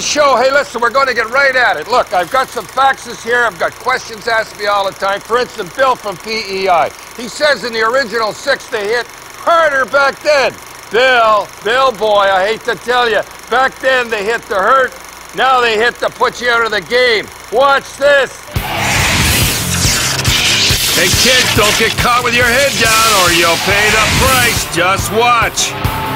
show. Hey, listen, we're going to get right at it. Look, I've got some faxes here. I've got questions asked me all the time. For instance, Bill from PEI. He says in the original six they hit harder back then. Bill, Bill boy, I hate to tell you, back then they hit the hurt. Now they hit to put you out of the game. Watch this. Hey kids, don't get caught with your head down or you'll pay the price. Just watch.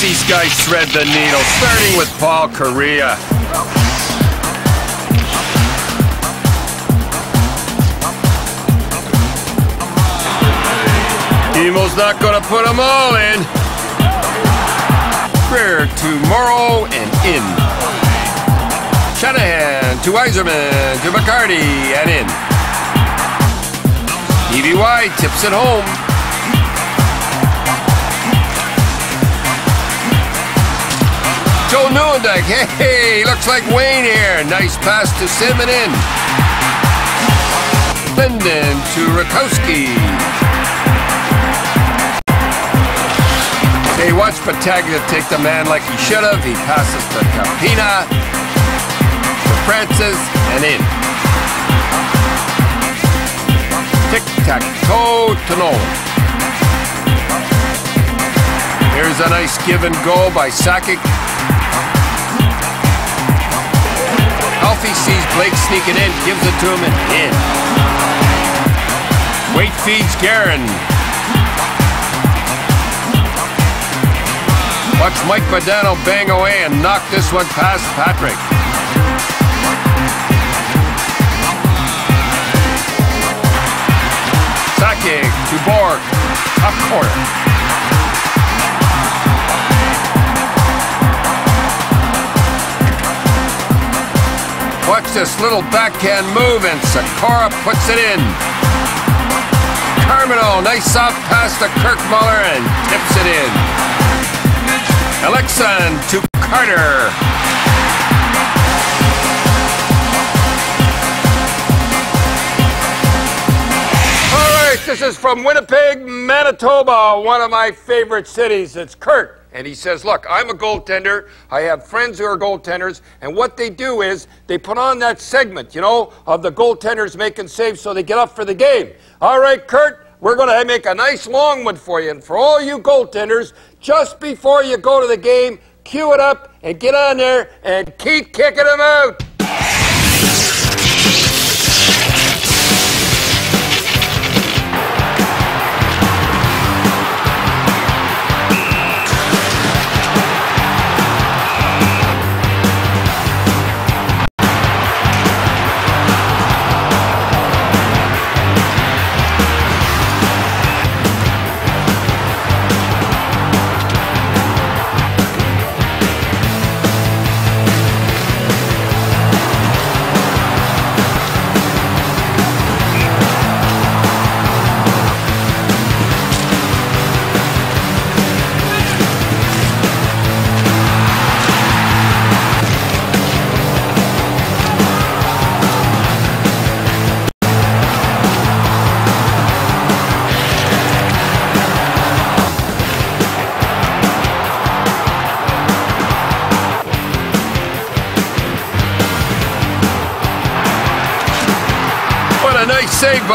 These guys thread the needle, starting with Paul Kariya. Emo's not gonna put them all in. Greer to Morrow and in. Shanahan to Yzerman to McCarty and in. EBY tips it home. Joe Nieuwendyk, hey, looks like Wayne here. Nice pass to Simon in. Linden to Rakowski. Hey, watch Battaglia take the man like he should have. He passes to Campina, to Francis, and in. Tic-tac-toe to Nolan. Here's a nice give and go by Sakic. Alfie sees Blake sneaking in, gives it to him and in. Weight feeds Guerin. Watch Mike Modano bang away and knock this one past Patrick. Sakic to Borg. Up corner. Watch this little backhand move and Sakura puts it in. Carmino, nice soft pass to Kirk Muller and tips it in. Alexan to Carter. All right, this is from Winnipeg, Manitoba, one of my favorite cities. It's Kurt. And he says, Look, I'm a goaltender. I have friends who are goaltenders. And what they do is they put on that segment, you know, of the goaltenders making saves so they get up for the game. All right, Kurt, we're going to make a nice long one for you. And for all you goaltenders, just before you go to the game, cue it up and get on there and keep kicking them out.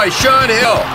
By Sean Hill.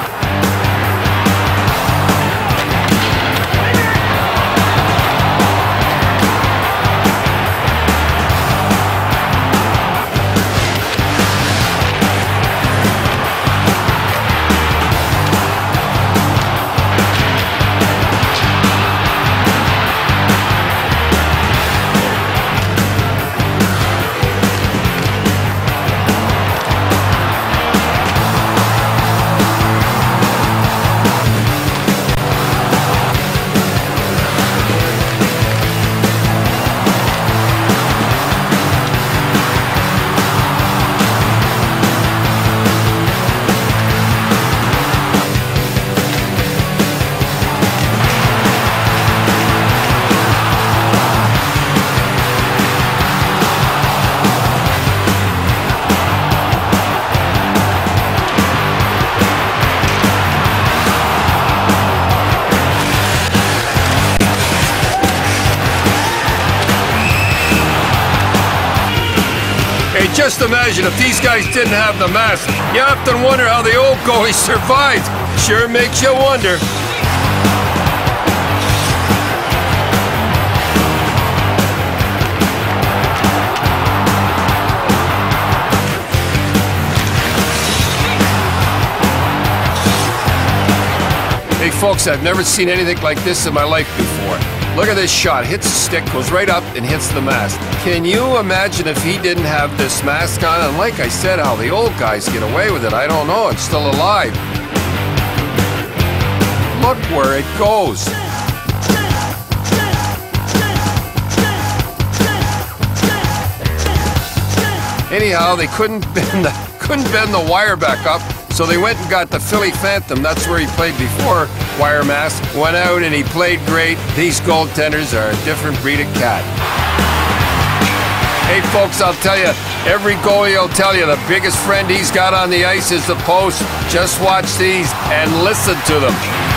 Just imagine if these guys didn't have the mask. You often wonder how the old goalie survived. Sure makes you wonder. Hey folks, I've never seen anything like this in my life before. Look at this shot. Hits the stick, goes right up, and hits the mask. Can you imagine if he didn't have this mask on? And like I said, how the old guys get away with it, I don't know. It's still alive. Look where it goes. Anyhow, they couldn't bend the, couldn't bend the wire back up, so they went and got the Philly Phantom. That's where he played before. Wire mask went out and he played great. These goaltenders are a different breed of cat. Hey, folks, I'll tell you, every goalie will tell you the biggest friend he's got on the ice is the post. Just watch these and listen to them.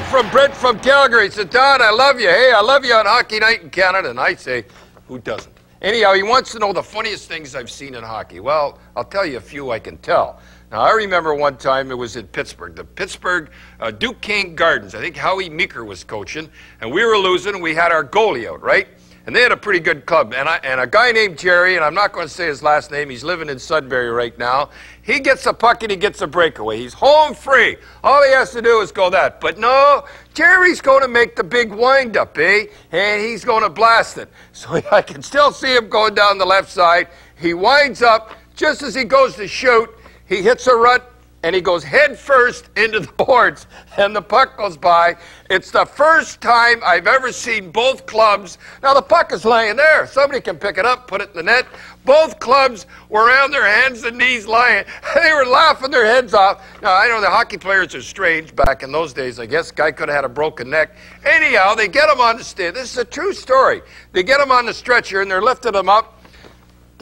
From Brent from Calgary. Said, Don, I love you. Hey, I love you on Hockey Night in Canada. And I say, who doesn't? Anyhow, he wants to know the funniest things I've seen in hockey. Well, I'll tell you a few I can tell. Now, I remember one time it was in Pittsburgh, the Pittsburgh uh, Duquesne Gardens. I think Howie Meeker was coaching, and we were losing, and we had our goalie out, right? And they had a pretty good club. And, I, and a guy named Jerry, and I'm not going to say his last name, he's living in Sudbury right now. He gets a puck and he gets a breakaway. He's home free. All he has to do is go that. But no, Jerry's going to make the big windup, eh? And he's going to blast it. So I can still see him going down the left side. He winds up, just as he goes to shoot, he hits a rut and he goes head first into the boards, and the puck goes by. It's the first time I've ever seen both clubs. Now, the puck is laying there. Somebody can pick it up, put it in the net. Both clubs were on their hands and knees lying. They were laughing their heads off. Now, I know the hockey players are strange back in those days. I guess guy could have had a broken neck. Anyhow, they get him on the stand. This is a true story. They get him on the stretcher, and they're lifting him up.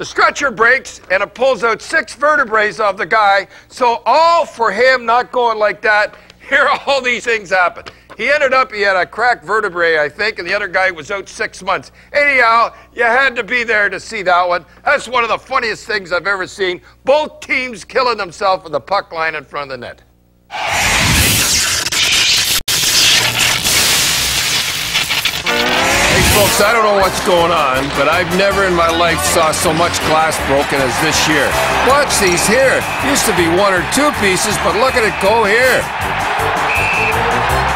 The stretcher breaks and it pulls out six vertebrae of the guy. So, all for him not going like that, here all these things happen. He ended up, he had a cracked vertebrae, I think, and the other guy was out six months. Anyhow, you had to be there to see that one. That's one of the funniest things I've ever seen. Both teams killing themselves with the puck line in front of the net. Folks, I don't know what's going on, but I've never in my life saw so much glass broken as this year. Watch these here. Used to be one or two pieces, but look at it go here.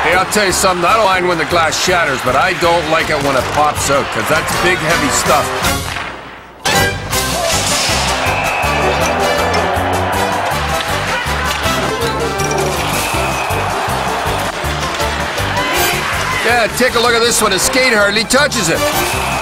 Hey, I'll tell you something. I don't mind when the glass shatters, but I don't like it when it pops out, because that's big, heavy stuff. Yeah, take a look at this one. His skate hardly touches it.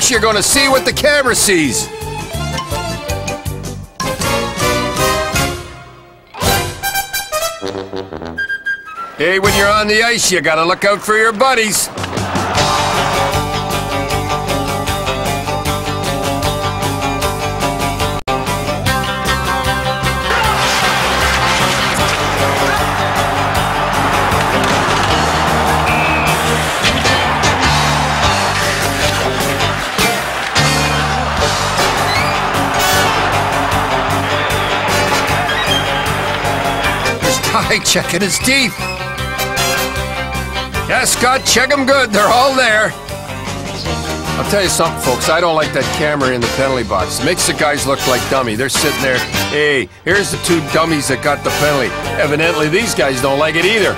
Folks, you're gonna see what the camera sees. Hey, when you're on the ice, you gotta look out for your buddies. Ty checking his teeth. Yes, Scott, check them good. They're all there. I'll tell you something, folks. I don't like that camera in the penalty box. It makes the guys look like dummy. They're sitting there. Hey, here's the two dummies that got the penalty. Evidently, these guys don't like it either.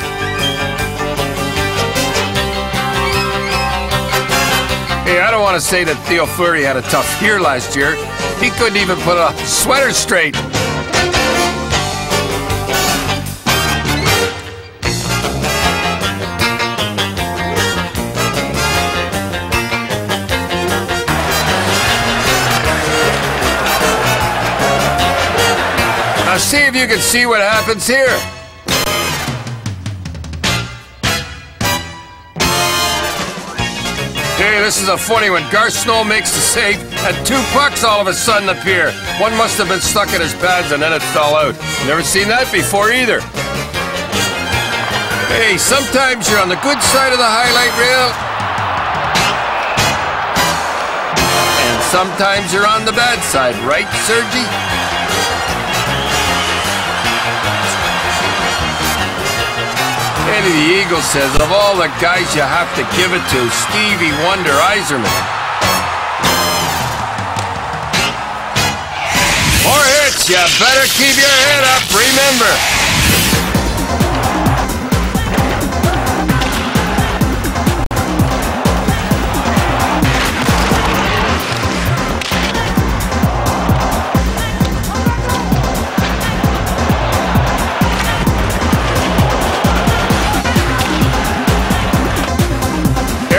Hey, I don't want to say that Theo Fleury had a tough year last year. He couldn't even put a sweater straight. Now see if you can see what happens here. Hey, this is a funny one. Garth Snow makes the save, and two pucks all of a sudden appear. One must have been stuck in his pads, and then it fell out. Never seen that before either. Hey, sometimes you're on the good side of the highlight reel, and sometimes you're on the bad side, right, Sergi? Eddie the Eagle says, of all the guys you have to give it to, Stevie Wonder Yzerman. More hits, you better keep your head up, remember.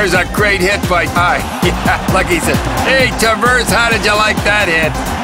There's a great hit by Ty. Yeah, said, hey, Tavares, how did you like that hit?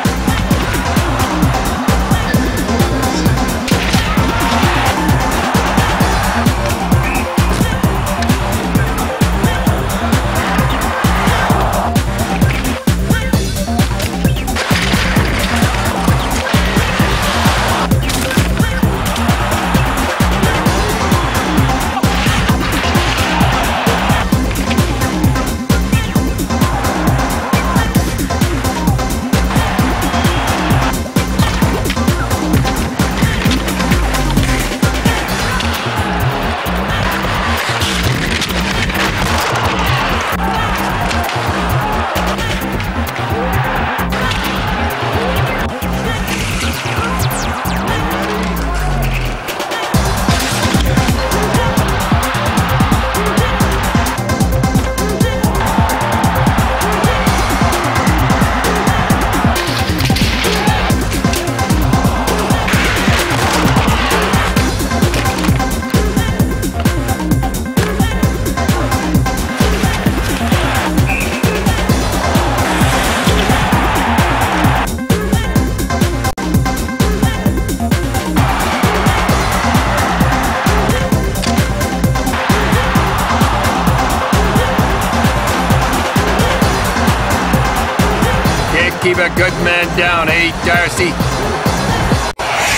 A good man down, eh, Darcy?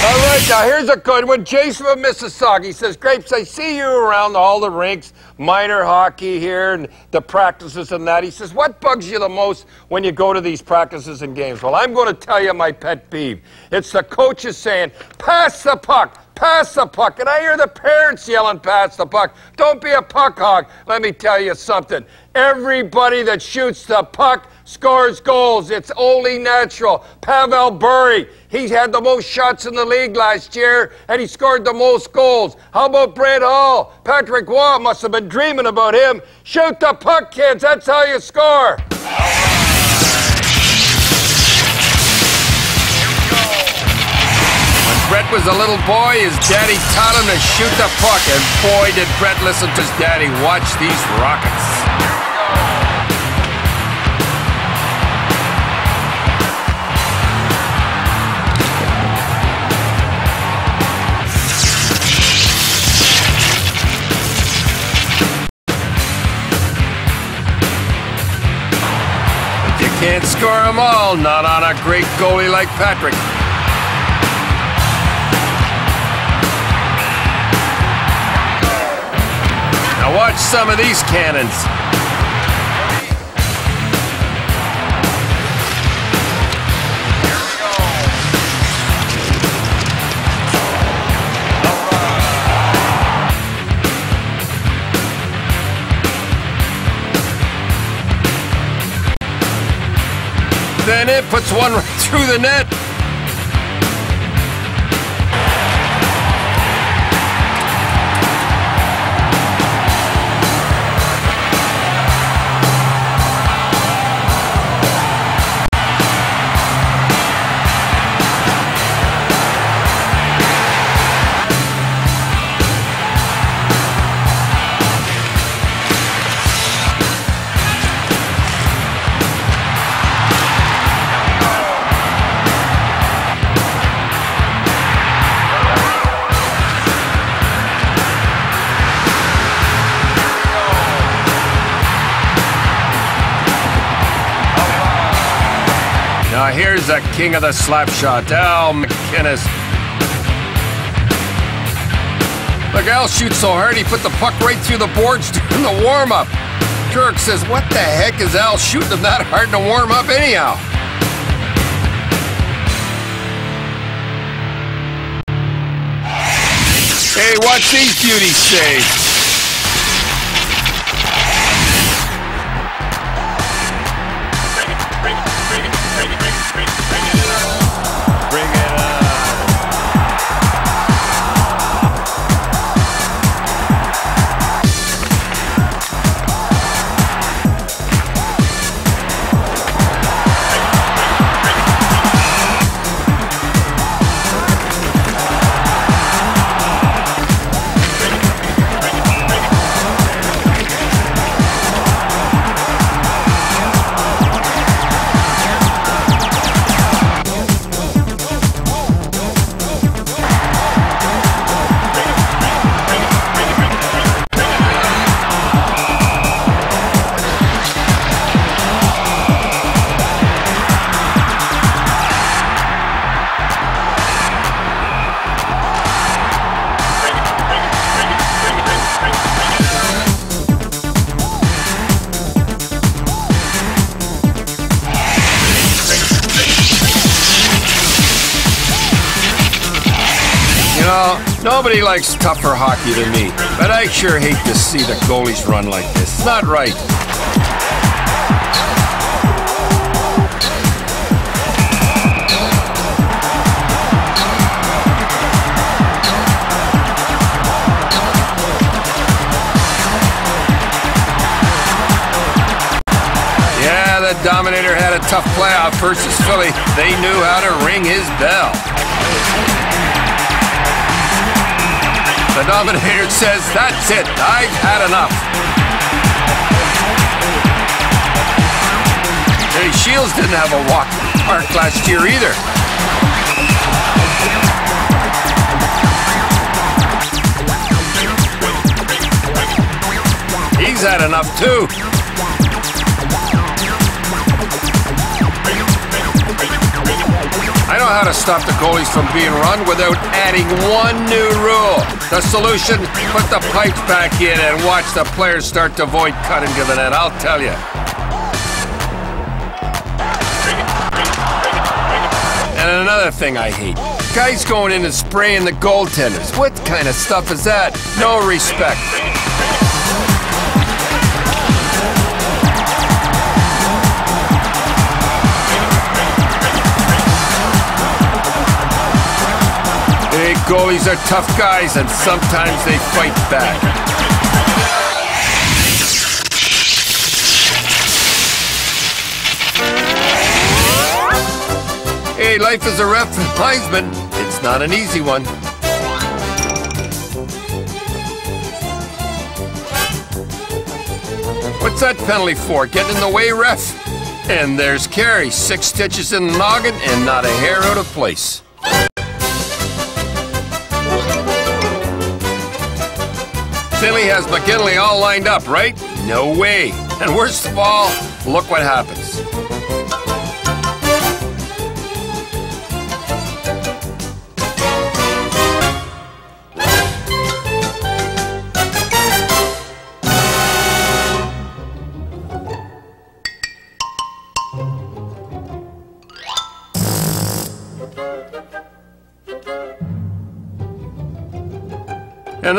All right, now here's a good one. Jason from Mississauga says, Grapes, I see you around all the rinks, minor hockey here, and the practices and that. He says, What bugs you the most when you go to these practices and games? Well, I'm going to tell you my pet peeve. It's the coaches saying, Pass the puck. Pass the puck. And I hear the parents yelling, pass the puck. Don't be a puck hog. Let me tell you something. Everybody that shoots the puck scores goals. It's only natural. Pavel Bure, he had the most shots in the league last year, and he scored the most goals. How about Brett Hull? Patrick Roy must have been dreaming about him. Shoot the puck, kids. That's how you score. When Brett was a little boy, his daddy taught him to shoot the puck, and boy, did Brett listen to his daddy. Watch these rockets. Can't score them all, not on a great goalie like Patrick. Now watch some of these cannons. It puts one right through the net. Here's the king of the slap shot, Al MacInnis. Look, Al shoots so hard he put the puck right through the boards during the warm-up. Kirk says, what the heck is Al shooting him that hard to warm up anyhow? Hey, watch these beauties save. Nobody likes tougher hockey than me, but I sure hate to see the goalies run like this. It's not right. Yeah, the Dominator had a tough playoff versus Philly. They knew how to ring his bell. The Dominator says, that's it, I've had enough. Hey, Shields didn't have a walk park last year either. He's had enough too. I know how to stop the goalies from being run without adding one new rule. The solution, put the pipes back in and watch the players start to avoid cutting to the net, I'll tell you. And another thing I hate. Guys going in and spraying the goaltenders. What kind of stuff is that? No respect. Goalies are tough guys, and sometimes they fight back. Hey, life as a ref linesman, it's not an easy one. What's that penalty for? Getting in the way, ref? And there's Carey, six stitches in the noggin and not a hair out of place. Philly has McKinley all lined up, right? No way. And worst of all, look what happens.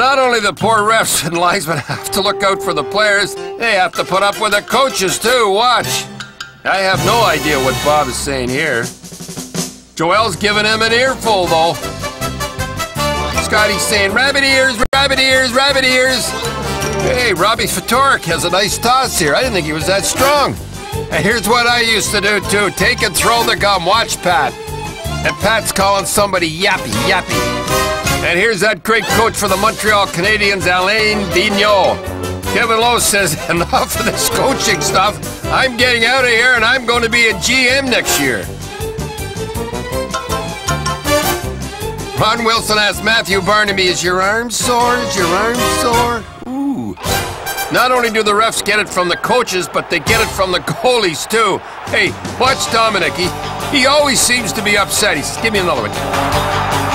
Not only the poor refs and linesmen have to look out for the players, they have to put up with the coaches too. Watch. I have no idea what Bob is saying here. Joel's giving him an earful, though. Scotty's saying, rabbit ears, rabbit ears, rabbit ears. Hey, Robbie Ftorek has a nice toss here. I didn't think he was that strong. And here's what I used to do, too. Take and throw the gum. Watch Pat. And Pat's calling somebody yappy, yappy. And here's that great coach for the Montreal Canadiens, Alain Vigneault. Kevin Lowe says, enough of this coaching stuff. I'm getting out of here and I'm going to be a GM next year. Ron Wilson asked Matthew Barnaby, is your arm sore? Is your arm sore? Ooh. Not only do the refs get it from the coaches, but they get it from the goalies, too. Hey, watch Dominik. He, he always seems to be upset. He says, give me another one.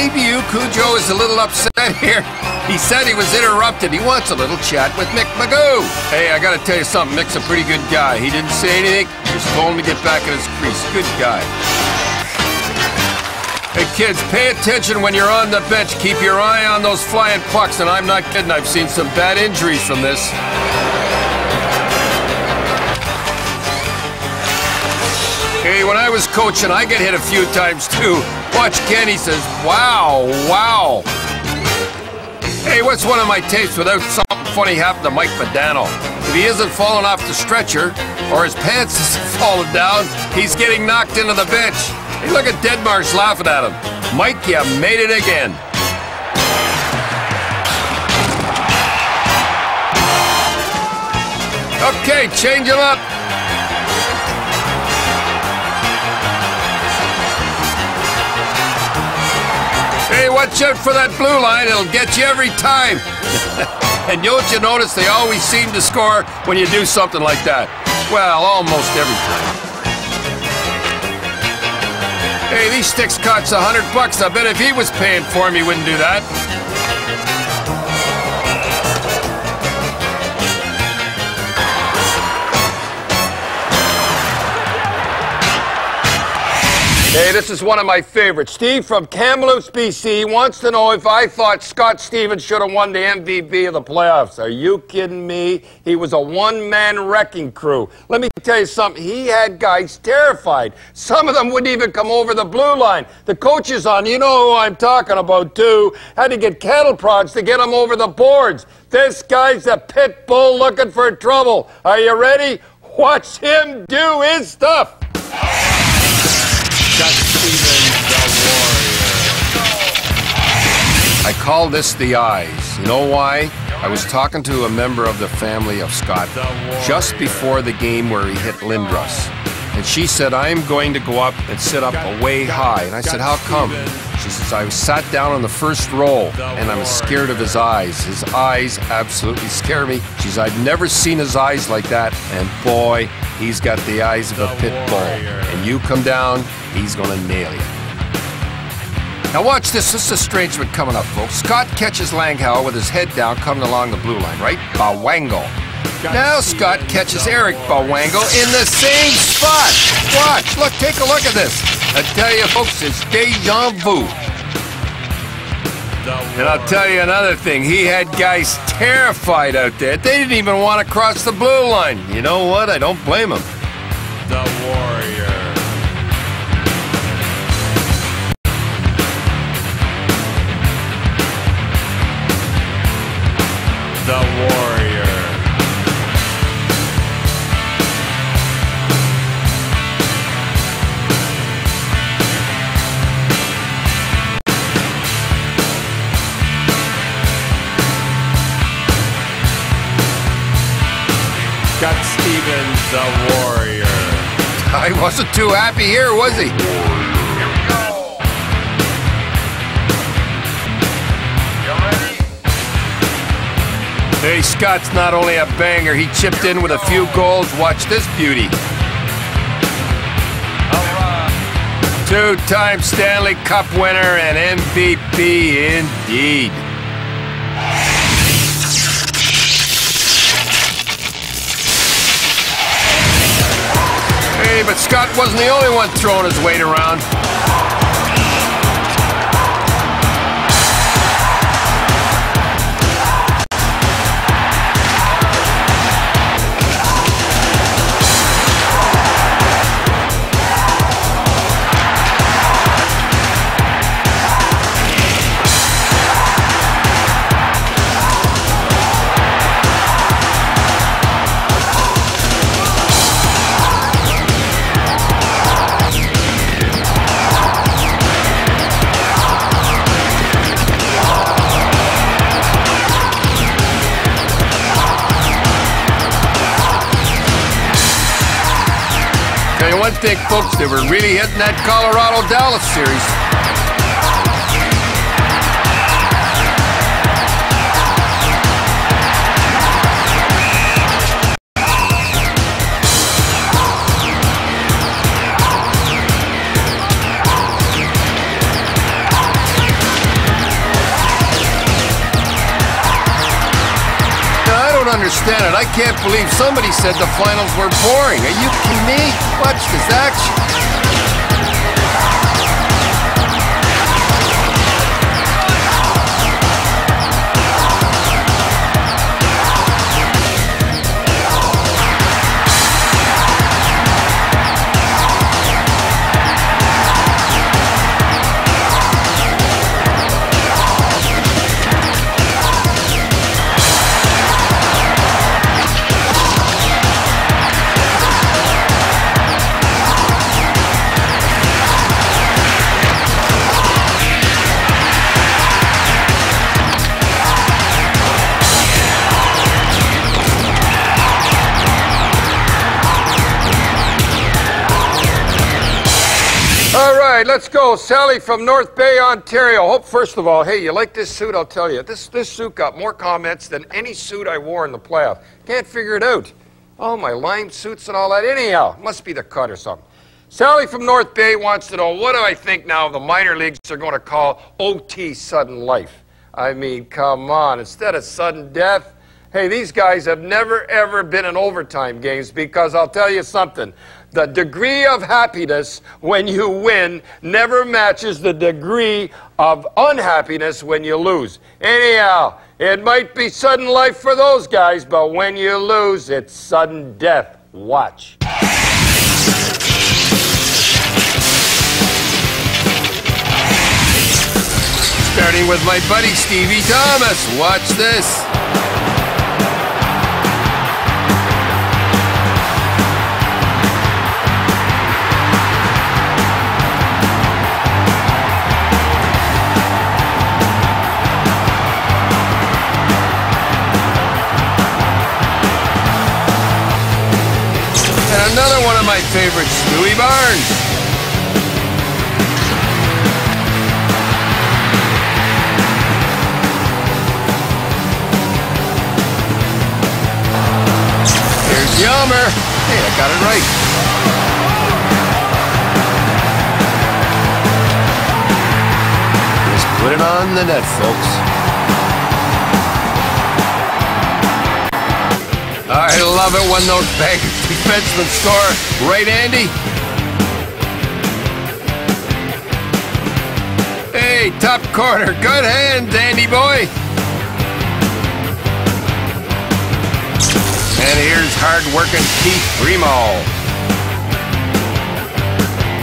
CBU Cujo is a little upset here. He said he was interrupted. He wants a little chat with Mick McGeough. Hey, I gotta tell you something. Mick's a pretty good guy. He didn't say anything. He just told him to get back in his crease. Good guy. Hey kids, pay attention when you're on the bench. Keep your eye on those flying pucks, and I'm not kidding. I've seen some bad injuries from this. Hey, when I was coaching, I get hit a few times too. Watch Ken, he says, wow, wow. Hey, what's one of my tapes without something funny happen to Mike Modano? If he isn't falling off the stretcher, or his pants isn't falling down, he's getting knocked into the bench. Hey, look at Deadmarsh laughing at him. Mike, you made it again. Okay, change him up. Watch out for that blue line. It'll get you every time. and don't you notice they always seem to score when you do something like that? Well, almost every time. Hey, these sticks cost a hundred bucks. I bet if he was paying for them, he wouldn't do that. Hey, this is one of my favorites. Steve from Kamloops, BC wants to know if I thought Scott Stevens should have won the MVP of the playoffs. Are you kidding me? He was a one-man wrecking crew. Let me tell you something. He had guys terrified. Some of them wouldn't even come over the blue line. The coaches on, you know who I'm talking about too, had to get cattle prods to get them over the boards. This guy's a pit bull looking for trouble. Are you ready? Watch him do his stuff. I call this the eyes. You know why? I was talking to a member of the family of Scott just before the game where he hit Lindros. And she said, I am going to go up and sit up way high. And I said, How come? She says, I sat down on the first row and I'm scared of his eyes. His eyes absolutely scare me. She says, I've never seen his eyes like that. And boy, he's got the eyes of a pit bull. And you come down, he's going to nail you. Now watch this. This is a strange one coming up, folks. Scott catches Langhauer with his head down coming along the blue line, right? Bawango. Now Scott catches Eric Bawango in the same spot. Watch. Look, take a look at this. I tell you, folks, it's deja vu. And I'll tell you another thing. He had guys terrified out there. They didn't even want to cross the blue line. You know what? I don't blame them. The Warrior. the warrior. The warrior. I wasn't too happy here, was he? Hey, Scott's not only a banger, he chipped in with a few goals. Watch this beauty. Two-time Stanley Cup winner and MVP indeed. But Scott wasn't the only one throwing his weight around. You folks, they were really hitting that Colorado-Dallas series. Understand it. I can't believe somebody said the finals were boring. Are you kidding me? Watch this action. Let's go. Sally from North Bay, Ontario. Hope, first of all, hey, you like this suit? I'll tell you. This, this suit got more comments than any suit I wore in the playoff. Can't figure it out. Oh, my lime suits and all that. Anyhow, must be the cut or something. Sally from North Bay wants to know what do I think now the minor leagues are going to call OT sudden life? I mean, come on. Instead of sudden death, Hey, these guys have never, ever been in overtime games because I'll tell you something. The degree of happiness when you win never matches the degree of unhappiness when you lose. Anyhow, it might be sudden life for those guys, but when you lose, it's sudden death. Watch. Starting with my buddy Stevie Thomas. Watch this. My favorites, Stewie Barnes. Here's Yelmer. Hey, I got it right. Just put it on the net, folks. I love it when those bankers defensemen score. Right, Andy? Hey, top corner. Good hand, Andy boy. And here's hard-working Keith Primeau.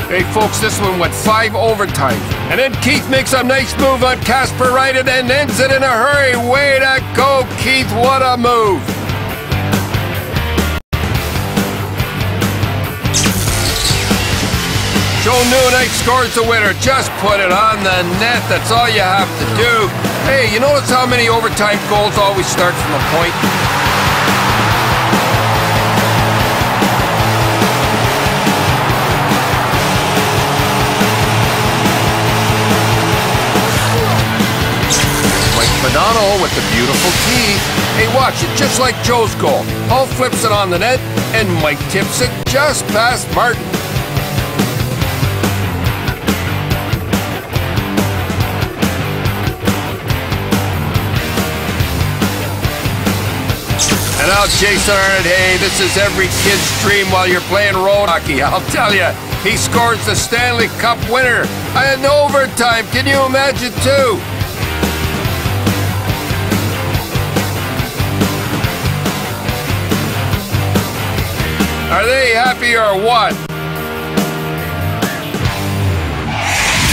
Hey, folks, this one went five overtimes. And then Keith makes a nice move on Kasparaitis and then ends it in a hurry. Way to go, Keith. What a move. Joe Nieuwendyk scores the winner. Just put it on the net. That's all you have to do. Hey, you notice how many overtime goals always start from a point? Modano with the beautiful teeth. Hey, watch it, just like Joe's goal. Hull flips it on the net, and Mike tips it just past Martin. Well, Jason Arnott, hey, this is every kid's dream while you're playing road hockey. I'll tell you, he scores the Stanley Cup winner in overtime. Can you imagine, too? Are they happy or what?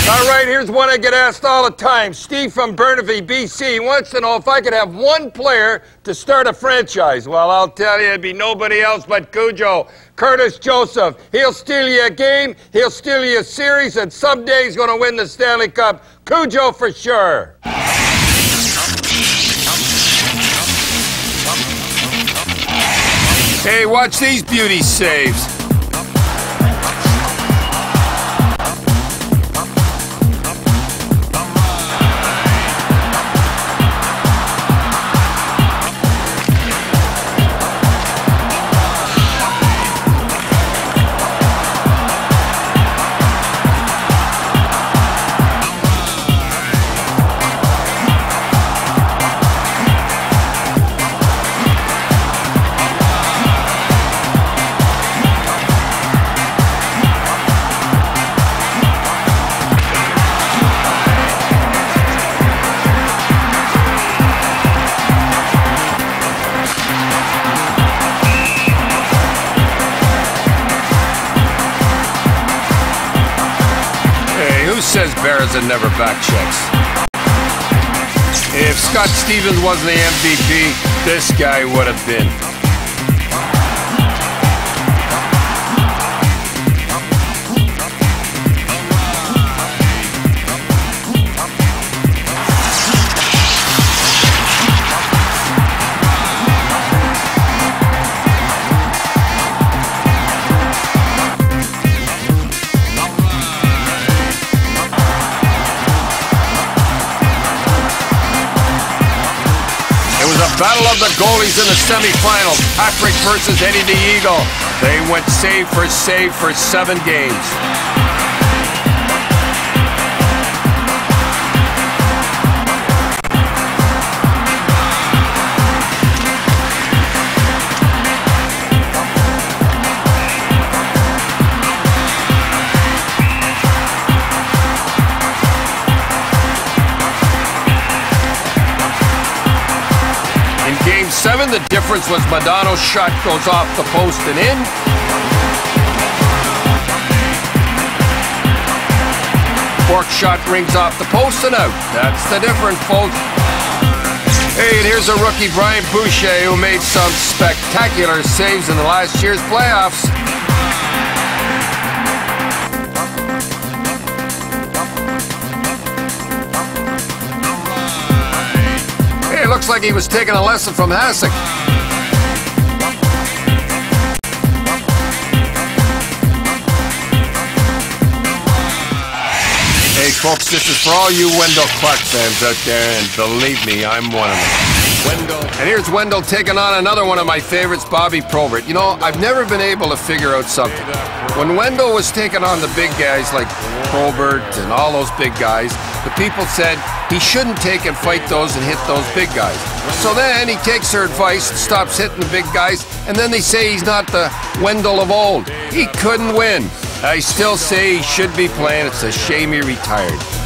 All right, here's one I get asked all the time. Steve from Burnaby, BC, wants to know if I could have one player to start a franchise. Well, I'll tell you, it'd be nobody else but Cujo. Curtis Joseph. He'll steal you a game, he'll steal you a series, and someday he's going to win the Stanley Cup. Cujo for sure. Hey, watch these beauty saves. Bears never back checks? If Scott Stevens wasn't the MVP, this guy would have been. Battle of the goalies in the semifinals. Patrick versus Eddie the Eagle. They went save for save for seven games. Seven, the difference was Modano's shot goes off the post and in. Bourque shot rings off the post and out. That's the difference, folks. Hey, and here's a rookie, Brian Boucher, who made some spectacular saves in the last year's playoffs. Looks like he was taking a lesson from Hasek. Hey, folks, this is for all you Wendell Clark fans out there, and believe me, I'm one of them. Wendell. And here's Wendell taking on another one of my favorites, Bobby Probert. You know, I've never been able to figure out something. When Wendell was taking on the big guys like Probert and all those big guys, the people said he shouldn't take and fight those and hit those big guys. So then he takes their advice and stops hitting the big guys, and then they say he's not the Wendell of old. He couldn't win. I still say he should be playing. It's a shame he retired.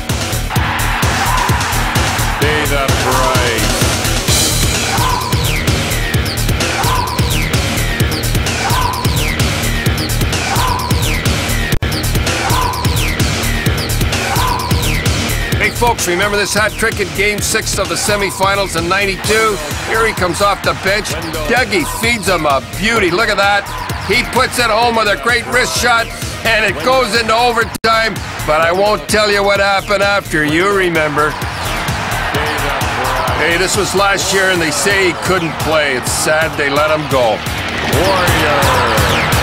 Folks, remember this hat trick in Game 6 of the semifinals in 92? Here he comes off the bench. Dougie feeds him a beauty. Look at that. He puts it home with a great wrist shot, and it goes into overtime. But I won't tell you what happened after. You remember. Hey, this was last year, and they say he couldn't play. It's sad they let him go. Warrior. Warrior.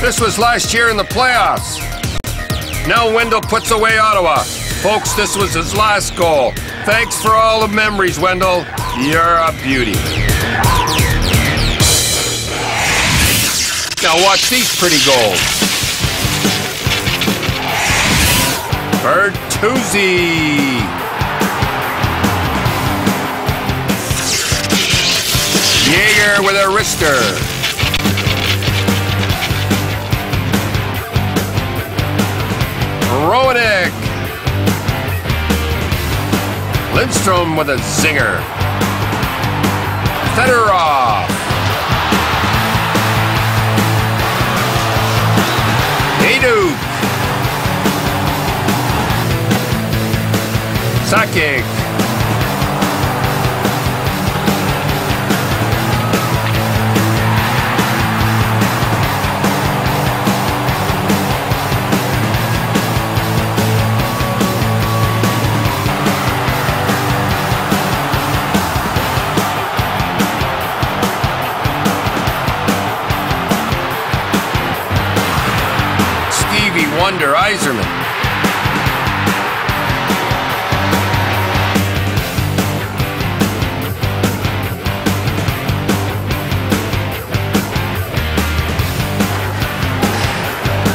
This was last year in the playoffs. Now Wendell puts away Ottawa. Folks, this was his last goal. Thanks for all the memories, Wendell. You're a beauty. Now watch these pretty goals. Bertuzzi. Jagr with a wrister. Roenick. Lindstrom with a zinger. Fedorov. Hejduk. Sakic. Stevie Yzerman.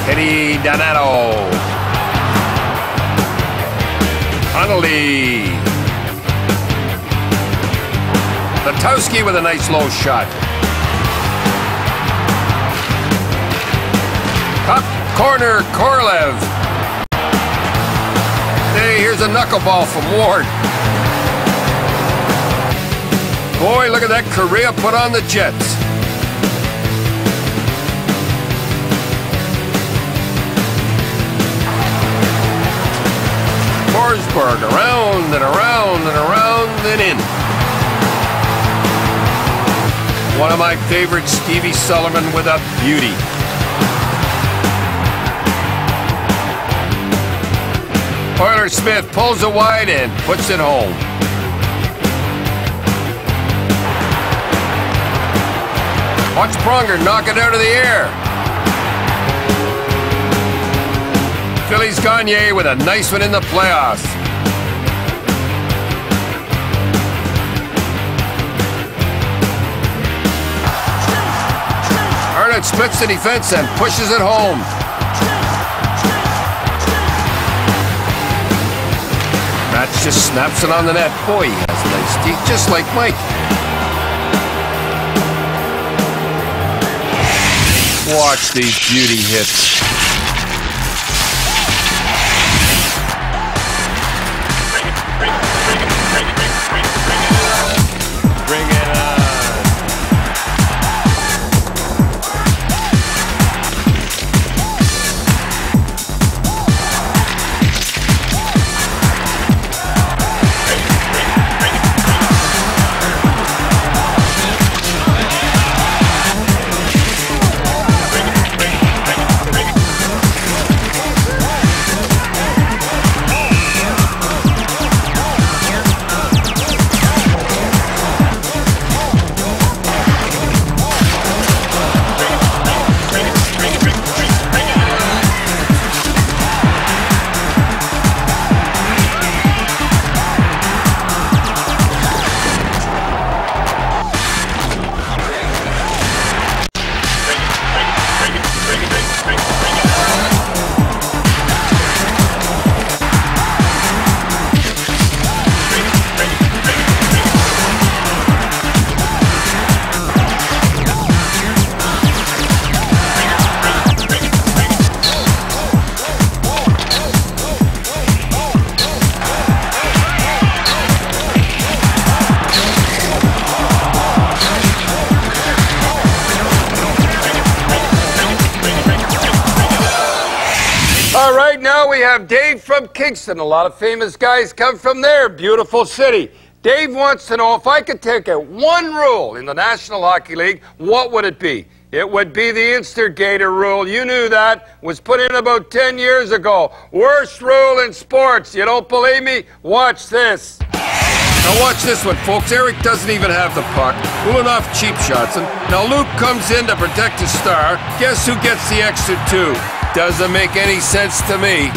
Eddie Donato. Connolly. Letowski with a nice low shot. Corner, Korolev. Hey, here's a knuckleball from Ward. Boy, look at that Korea put on the Jets. Forsberg around and around and around and in. One of my favorites, Stevie Sullivan with a beauty. Oiler Smyth pulls it wide and puts it home. Watch Pronger knock it out of the air. Phillies Gagne with a nice one in the playoffs. Arnott splits the defense and pushes it home. Just snaps it on the net. Boy, he has nice teeth, just like Mike. Watch these beauty hits. Kingston. A lot of famous guys come from there. Beautiful city. Dave wants to know if I could take a one rule in the National Hockey League, what would it be? It would be the instigator rule. You knew that. Was put in about 10 years ago. Worst rule in sports. You don't believe me? Watch this. Now watch this one, folks. Eric doesn't even have the puck. Pulling off cheap shots. And now Luke comes in to protect his star. Guess who gets the extra two? Doesn't make any sense to me.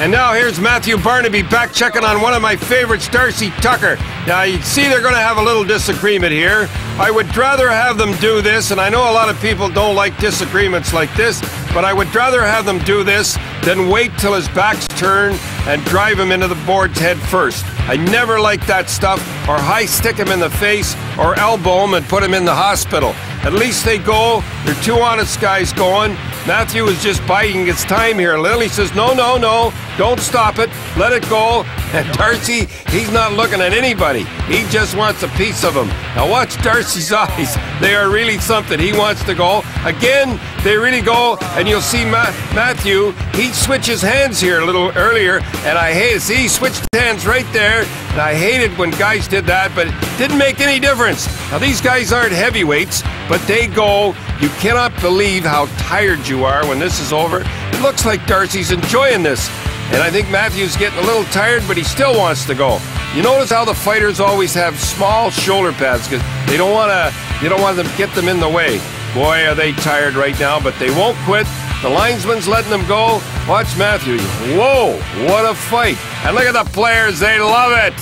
And now here's Matthew Barnaby back checking on one of my favorites, Darcy Tucker. Now you see they're going to have a little disagreement here. I would rather have them do this, and I know a lot of people don't like disagreements like this, but I would rather have them do this than wait till his back's turned and drive him into the boards head first. I never liked that stuff, or high stick him in the face, or elbow him and put him in the hospital. At least they go. They're two honest guys going. Matthew is just biding his time here. He says, No, no, no, don't stop it. Let it go. And Darcy, he's not looking at anybody. He just wants a piece of him. Now watch Darcy's eyes. They are really something. He wants to go. Again, they really go. And you'll see Ma- Matthew, he switches hands here a little earlier. And I hate. See, he switched hands right there. And I hated when guys did that, but it didn't make any difference. Now, these guys aren't heavyweights, but they go. You cannot believe how tired you are when this is over. It looks like Darcy's enjoying this. And I think Matthew's getting a little tired, but he still wants to go. You notice how the fighters always have small shoulder pads because they don't want to. You don't want to get them in the way. Boy, are they tired right now, but they won't quit. The linesman's letting them go. Watch Matthew. Whoa, what a fight. And look at the players. They love it.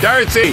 Darcy.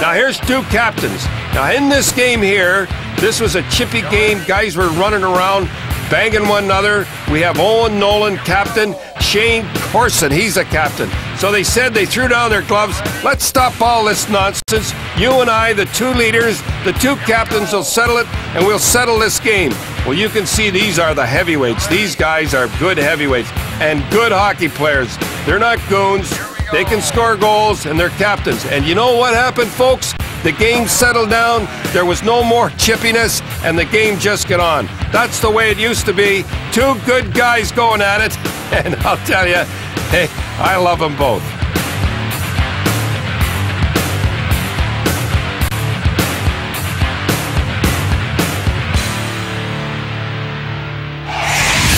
Now here's two captains. Now in this game here, this was a chippy game. Guys were running around, banging one another. We have Owen Nolan, captain. Shayne Corson, he's a captain. So they said they threw down their gloves. Let's stop all this nonsense. You and I, the two leaders, the two captains, will settle it, and we'll settle this game. Well, you can see these are the heavyweights. These guys are good heavyweights and good hockey players. They're not goons. They can score goals, and they're captains. And you know what happened, folks? The game settled down, there was no more chippiness, and the game just got on. That's the way it used to be. Two good guys going at it, and I'll tell you, hey, I love them both.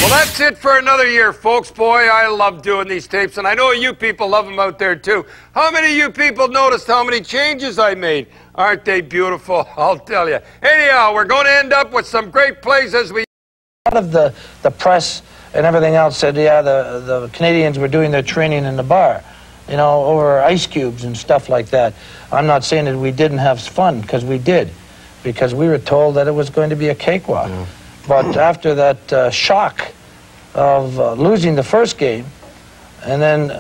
Well, that's it for another year, folks. Boy, I love doing these tapes, and I know you people love them out there too. How many of you people noticed how many changes I made? Aren't they beautiful? I'll tell you. Anyhow, we're going to end up with some great plays as we. A lot of the, the press and everything else said, yeah, the, the Canadians were doing their training in the bar, you know, over ice cubes and stuff like that. I'm not saying that we didn't have fun, because we did, because we were told that it was going to be a cakewalk. Yeah. But after that uh, shock of uh, losing the first game, and then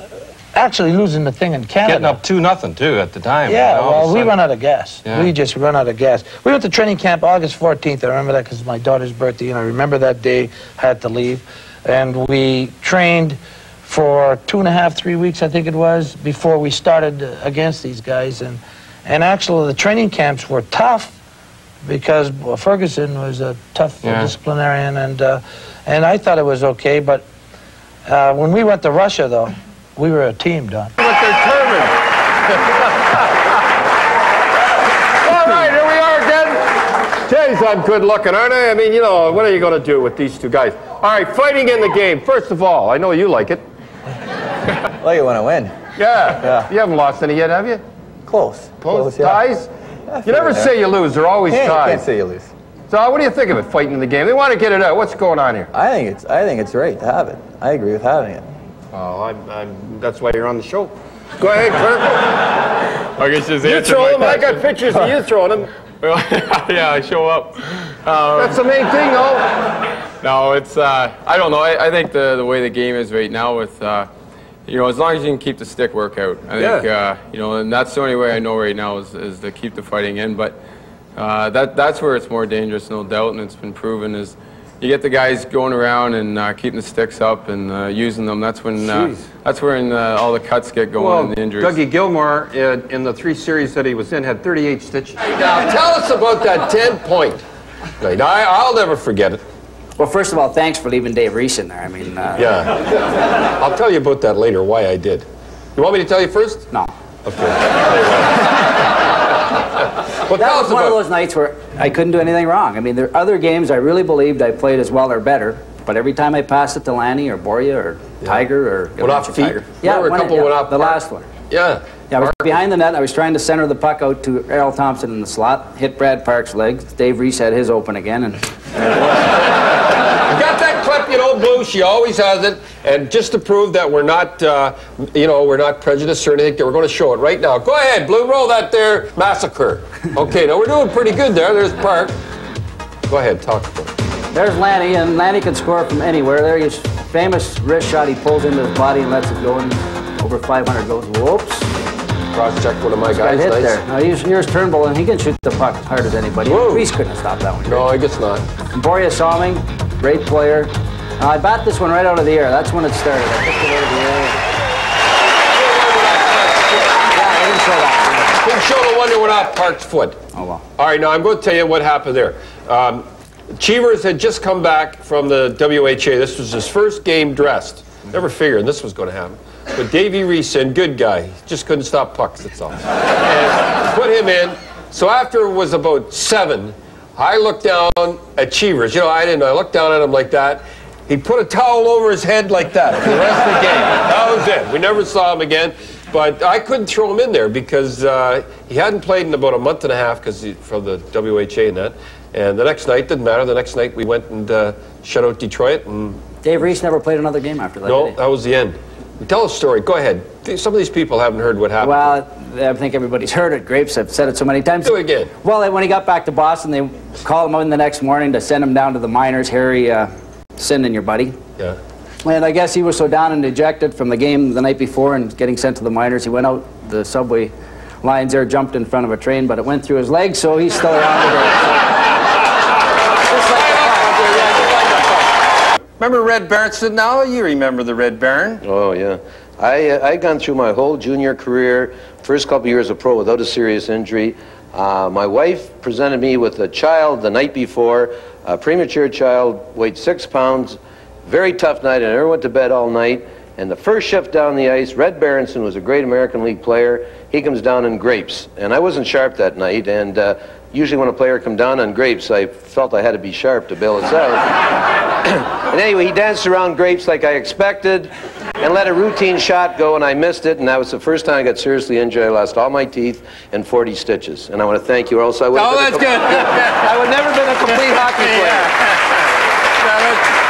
actually losing the thing in Canada. Getting up 2 nothing too at the time. Yeah, well, we run out of gas. Yeah. We just run out of gas. We went to training camp August 14th. I remember that because my daughter's birthday, and I remember that day, had to leave. And we trained for two and a half, three weeks, I think it was, before we started against these guys. And, and actually, the training camps were tough because well, Ferguson was a tough yeah. disciplinarian, and uh, and I thought it was okay. But uh, when we went to Russia, though, we were a team, Don. With their turban. All right, here we are again. Jeez, I'm good looking, aren't I? I mean, you know, what are you going to do with these two guys? All right, fighting in the game. First of all, I know you like it. well, you want to win. Yeah. yeah. You haven't lost any yet, have you? Close. Close. Close yeah. Ties? You never say you lose. They're always yeah, tied. You can't say you lose. So what do you think of it, fighting in the game? They want to get it out. What's going on here? I think it's I think it's right to have it. I agree with having it. Oh, I'm, I'm, that's why you're on the show. Go ahead, Kirk. I guess just you throw them. I got pictures of you throwing them. yeah, I show up. Um, that's the main thing, though. No, it's uh, I don't know. I, I, think the the way the game is right now with. Uh, you know, as long as you can keep the stick workout, I yeah. think, uh, you know, and that's the only way I know right now is, is to keep the fighting in. But uh, that, that's where it's more dangerous, no doubt, and it's been proven is you get the guys going around and uh, keeping the sticks up and uh, using them. That's when uh, that's when uh, all the cuts get going well, and the injuries. Dougie Gilmour in, in the three series that he was in, had 38 stitches. Now, tell us about that 10 point. I, I'll never forget it. Well, first of all, thanks for leaving Dave Reece in there. I mean, uh, yeah. I'll tell you about that later, why I did. You want me to tell you first? No. Okay. well, that was one of those nights where I couldn't do anything wrong. I mean, there are other games I really believed I played as well or better, but every time I passed it to Lanny or Borje or yeah. Tiger or went off feet. Tiger. Yeah, a couple yeah, went off. The last one. Yeah. Yeah, I was behind the net. I was trying to center the puck out to Errol Thompson in the slot. Hit Brad Park's legs. Dave Reece had his open again, and that clip, you know, Blue. She always has it, and just to prove that we're not, uh, you know, we're not prejudiced or anything, we're going to show it right now. Go ahead, Blue. Roll that there massacre. Okay, now we're doing pretty good there. There's Park. Go ahead, talk. There's Lanny, and Lanny can score from anywhere. There his famous wrist shot he pulls into his body and lets it go, and over 500 goes. Whoops. Cross check one of my Got guys. hit nice. there. Now here's, here's Turnbull, and he can shoot the puck as hard as anybody. Reece couldn't stopped that one. No, I guess not. And Borje Salming, great player. Now, I bat this one right out of the air. That's when it started. I picked it out of the air. Yeah, I didn't show that. Didn't show the one that went off Park's foot. Oh, well. All right, now I'm going to tell you what happened there. Um, Cheevers had just come back from the WHA. This was his first game dressed. Never figured this was going to happen. But Davey Reece in, good guy. Just couldn't stop pucks, that's all. And put him in. So after it was about seven, I looked down at Cheevers. You know, I didn't. I looked down at him like that. He put a towel over his head like that for the rest of the game. That was it. We never saw him again. But I couldn't throw him in there because uh, he hadn't played in about a month and a half because from the WHA and that. And the next night didn't matter. The next night we went and uh, shut out Detroit. And Dave Reece never played another game after that. no, that was the end. Tell a story. Go ahead. Some of these people haven't heard what happened. Well, I think everybody's heard it. Grapes have said it so many times. Do it again. Well, when he got back to Boston, they called him in the next morning to send him down to the minors. Harry, uh, sending your buddy. yeah. And I guess he was so down and dejected from the game the night before and getting sent to the minors, he went out the subway lines there, jumped in front of a train, but it went through his legs, so he's still around today. Just like the puck. Remember Red Berenson now? You remember the Red Baron? Oh, yeah. I, uh, I gone through my whole junior career, first couple years of pro without a serious injury. Uh, my wife presented me with a child the night before, a premature child, weighed six pounds, very tough night. I never went to bed all night. And the first shift down the ice, Red Berenson was a great American League player. He comes down in grapes. And I wasn't sharp that night. And uh, usually when a player come down on grapes, I felt I had to be sharp to bail us out. and anyway, he danced around grapes like I expected and let a routine shot go, and I missed it. And that was the first time I got seriously injured. I lost all my teeth and 40 stitches. And I want to thank you, or else I would. Oh, that's good. I would never been a complete hockey player. Yeah.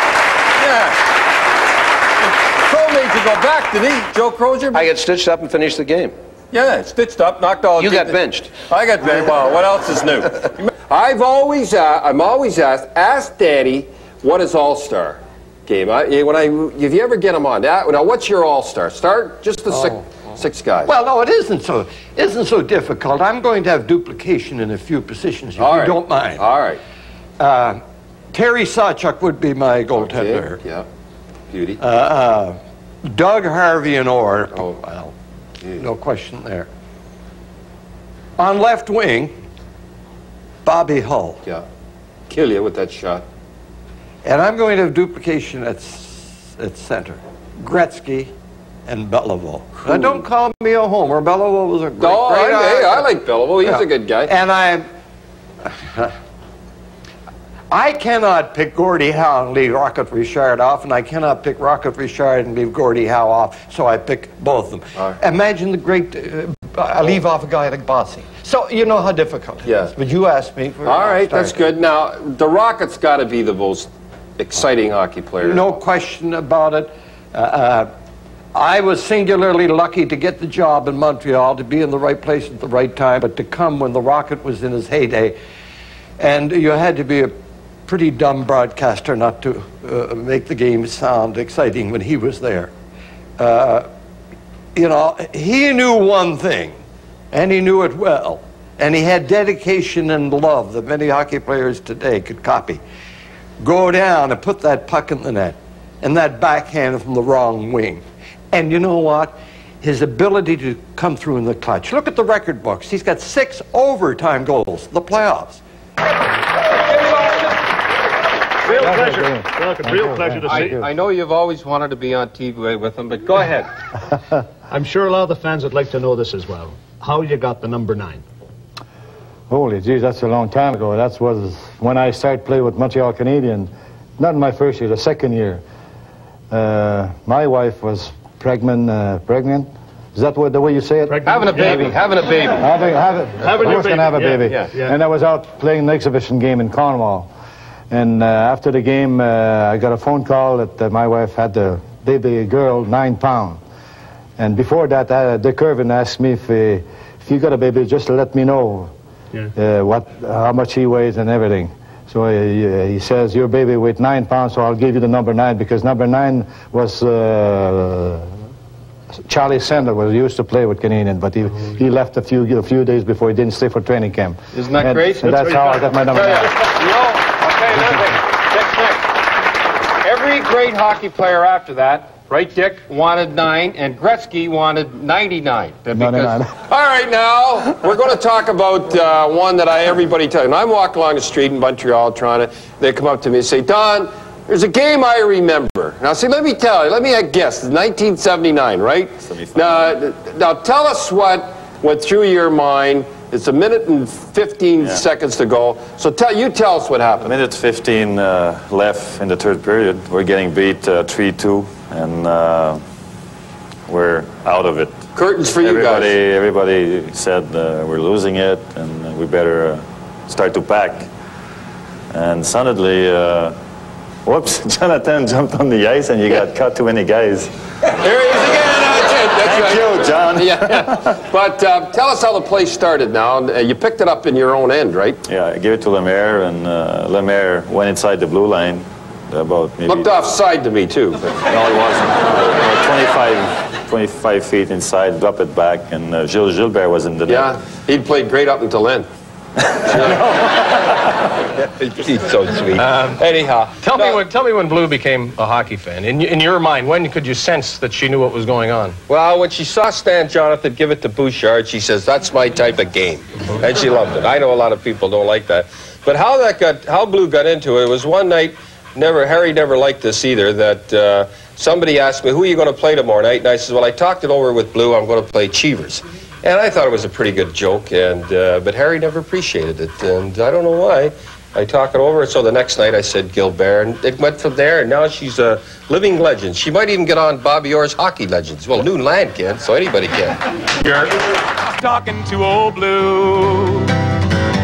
Crow made you go back, did he? Joe Crozier? I got stitched up and finished the game. Yeah, stitched up, knocked all. You the- got benched. I got benched. Well, what else is new? I've always, uh, I'm always asked, ask Daddy, what is All Star game? I, when I, if you ever get him on, that, now what's your All Star? Start just the six, six guys. Well, no, it isn't so. Isn't so difficult. I'm going to have duplication in a few positions, if All you right. don't mind. All right. Uh, Terry Sawchuk would be my goaltender. Okay, Yeah. Beauty. Uh, uh, Doug Harvey and Orr. Oh. well, no question there. On left wing, Bobby Hull. yeah. Kill you with that shot. And I'm going to have duplication at, at center. Gretzky and Beliveau. Now, don't call me a homer. Beliveau was a great, Oh, great I, hey, I like Beliveau. He's Yeah. a good guy. And I, I cannot pick Gordie Howe and leave Rocket Richard off, and I cannot pick Rocket Richard and leave Gordie Howe off. So I pick both of them. Right. Imagine the great. Uh, I leave off a guy like Bossy. So you know how difficult it is. Yeah. But you asked me for. All right, that's good. Now, the Rockets got to be the most exciting hockey player. No question about it. Uh, uh, I was singularly lucky to get the job in Montreal, to be in the right place at the right time, but to come when the Rocket was in his heyday. And you had to be a pretty dumb broadcaster not to uh, make the game sound exciting when he was there. Uh, you know, he knew one thing, and he knew it well. And he had dedication and love that many hockey players today could copy. Go down and put that puck in the net, and that backhand from the wrong wing. And you know what? His ability to come through in the clutch. Look at the record books. He's got six overtime goals, the playoffs. Real pleasure. Welcome. Real pleasure to see you. I, I know you've always wanted to be on TV with him, but go ahead. I'm sure a lot of the fans would like to know this as well. How you got the number nine? Holy geez, that's a long time ago. That was when I started playing with Montreal Canadiens. Not in my first year, the second year. Uh, my wife was pregnant. Uh, pregnant. Is that what, the way you say it? Pregnant? having a baby, Yeah. having a baby. Having, having, Having I your was going to baby, have a yeah, baby. yeah, yeah. And I was out playing an exhibition game in Cornwall. And uh, after the game, uh, I got a phone call that uh, my wife had the baby girl, nine pound. And before that, uh, Dick Irvin asked me if, uh, if you got a baby, just let me know Yeah. uh, what, how much he weighs and everything. So he, he says, your baby weight nine pounds, so I'll give you the number nine because number nine was uh, Charlie Sandler was used to play with Canadian, but he, he left a few a few days before he didn't stay for training camp. Isn't that and, great? And that's, how I got my number Yeah, nine. yeah. You know, I'll tell you another thing. Dick, Dick. Every great hockey player after that, right, Dick, wanted nine, and Gretzky wanted 99. Because- 99. All right, now, we're going to talk about uh, one that I everybody tells. When I'm walking along the street in Montreal trying to, they come up to me and say, Don, there's a game I remember. Now, see, let me tell you, let me guess, it's 1979, right? Now, now, tell us what went through your mind. It's a minute and 15 seconds to go. So tell you tell us what A happened. minute 15 uh, left in the third period. We're getting beat uh, 3-2, and uh, we're out of it. Curtains for you everybody, guys. Everybody said uh, we're losing it, and we better uh, start to pack. And suddenly, uh, whoops, Jonathan jumped on the ice, and you got cut too many guys. There he is again. That's it. That's Thank right. you, John. Yeah, yeah. But uh, tell us how the play started now. Uh, You picked it up in your own end, right? Yeah, I gave it to Lemaire, and uh, Lemaire went inside the blue line about maybe... Looked offside to me, too. No, he wasn't. Uh, 25, 25 feet inside, drop it back, and uh, Gilles Gilbert was in the net. Yeah, he'd played great up until then. He's so sweet. Anyhow, Tell no, me when tell me when Blue became a hockey fan. In, in your mind, when could you sense that she knew what was going on? Well, when she saw Stan Jonathan give it to Bouchard, she says, that's my type of game. And she loved it. I know a lot of people don't like that. But how that got, how Blue got into it was one night, never, Harry never liked this either, that uh, somebody asked me, who are you going to play tomorrow night? And I said, well, I talked it over with Blue, I'm going to play Cheevers. And I thought it was a pretty good joke, and uh, but Harry never appreciated it, and I don't know why. I talk it over, and so the next night I said Gilbert, and it went from there, and now she's a living legend. She might even get on Bobby Orr's Hockey Legends. Well, Noon Land can, so anybody can. You're talking to old blue.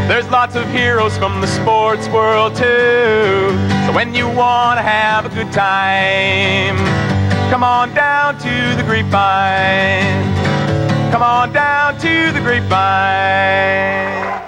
There's lots of heroes from the sports world too. So when you want to have a good time, come on down to the grapevine. Come on down to the grapevine.